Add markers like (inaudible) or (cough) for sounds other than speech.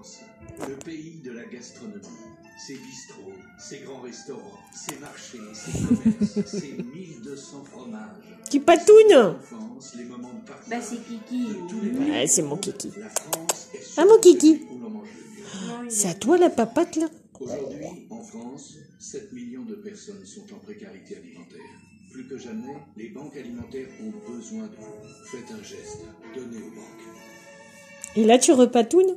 France, le pays de la gastronomie. Ses bistrots, ses grands restaurants, ses marchés, ses commerces, (laughs) ses 1200 fromages. Qui patoune les moments de partage. Bah, c'est Kiki. Ouais, c'est mon kiki. La France est Ah, mon kiki. C'est à toi la papate là Aujourd'hui, en France, 7 millions de personnes sont en précarité alimentaire. Plus que jamais, les banques alimentaires ont besoin de vous. Faites un geste, donnez aux banques. Et là tu repatounes?